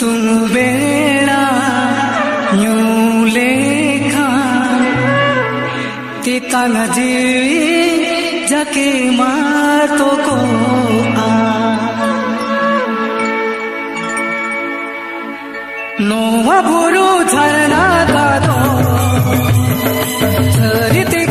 तुम बेड़ा यूं लेखा तीता नदी जके मार तो को आ नोवा भोरू झरना का दो चरिते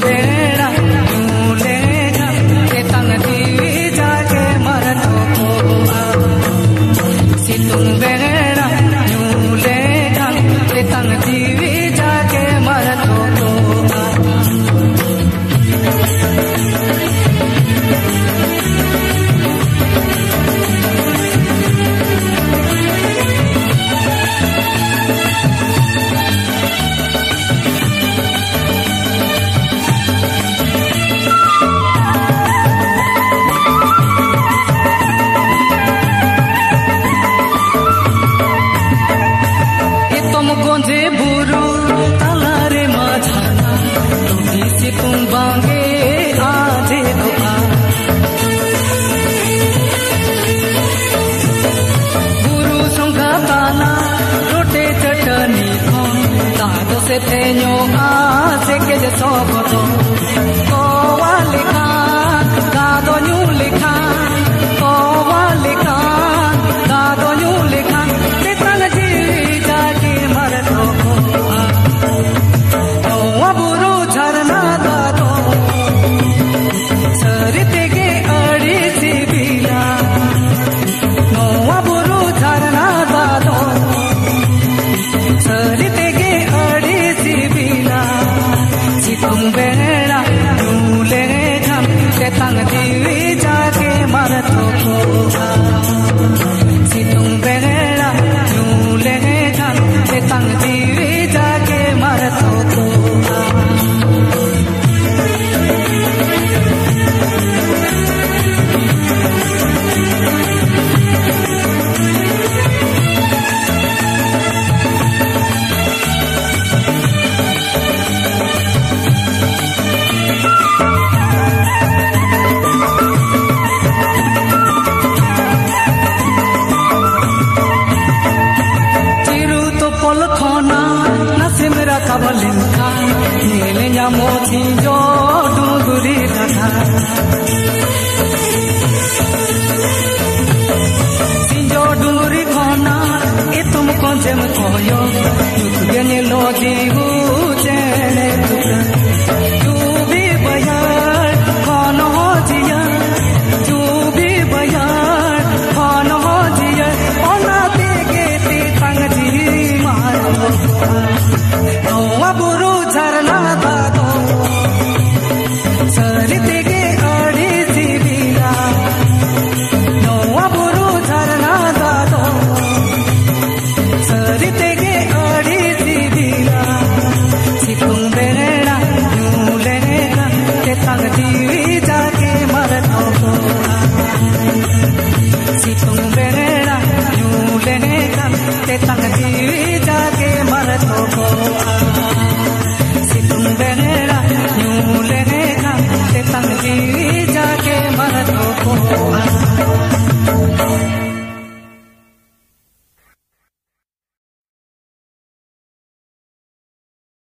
Baby. গঞ্জে বুরু, তালারে মাঝা তুমি সিকুম বাঙ্গে আজে দোকা বুরু সংঘা তালা, রোটে চটনি তাগো সে তেঞ্জো আজে কে যে সকত somewhere. मोची जो डुंगुरी रखा ते तकदीरी जागे मर तो सितुम बेनेरा न्यू लेनेगा ते तकदीरी जागे मर तो